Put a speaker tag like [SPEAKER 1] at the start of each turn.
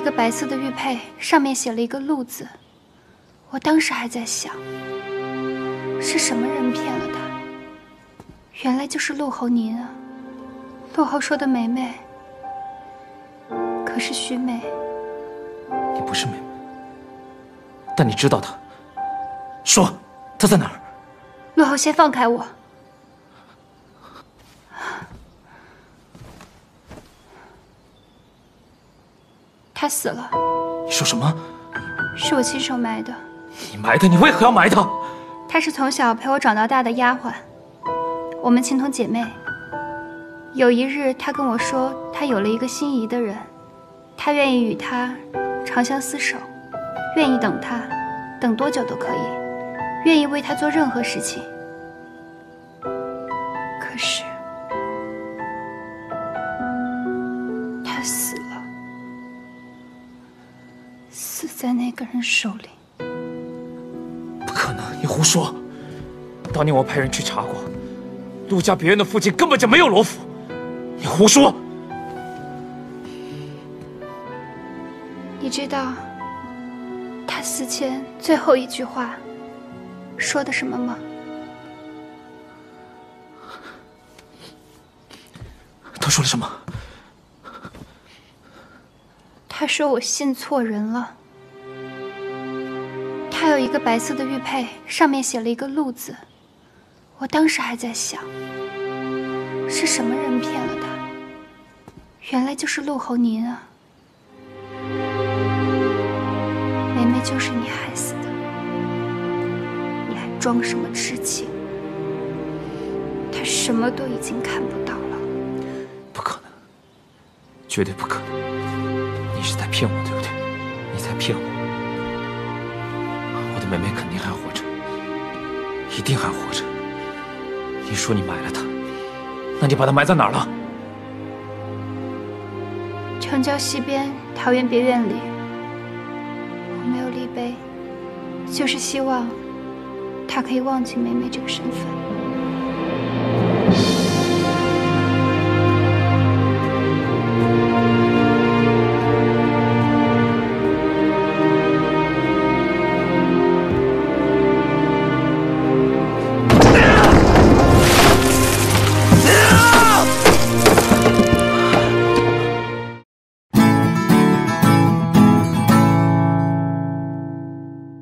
[SPEAKER 1] 个白色的玉佩，上面写了一个“陆”字。我当时还在想，是什么人骗了他？原来就是陆侯您啊！陆侯说的梅梅，可是徐梅。
[SPEAKER 2] 你不是梅梅，但你知道她。说，她在哪儿？
[SPEAKER 1] 陆侯，先放开我。他死了。
[SPEAKER 2] 你说什么？
[SPEAKER 1] 是我亲手埋的。
[SPEAKER 2] 你埋的？你为何要埋他？
[SPEAKER 1] 她是从小陪我长到大的丫鬟，我们情同姐妹。有一日，她跟我说，她有了一个心仪的人，她愿意与他长相厮守，愿意等他，等多久都可以，愿意为他做任何事情。可是。在那个人手里，
[SPEAKER 2] 不可能！你胡说！当年我派人去查过，陆家别院的附近根本就没有罗府。你胡说！
[SPEAKER 1] 你知道他死前最后一句话说的什么吗？
[SPEAKER 2] 他说了什么？
[SPEAKER 1] 他说我信错人了。他有一个白色的玉佩，上面写了一个“陆”字。我当时还在想，是什么人骗了他？原来就是陆侯您啊！梅梅就是你害死的，你还装什么痴情？他什么都已经看不到了。
[SPEAKER 2] 不可能，绝对不可能！你是在骗我，对不对？你在骗我。我的妹妹肯定还活着，一定还活着。你说你埋了她，那你把她埋在哪儿了？
[SPEAKER 1] 城郊西边桃园别院里。我没有立碑，就是希望她可以忘记梅梅这个身份。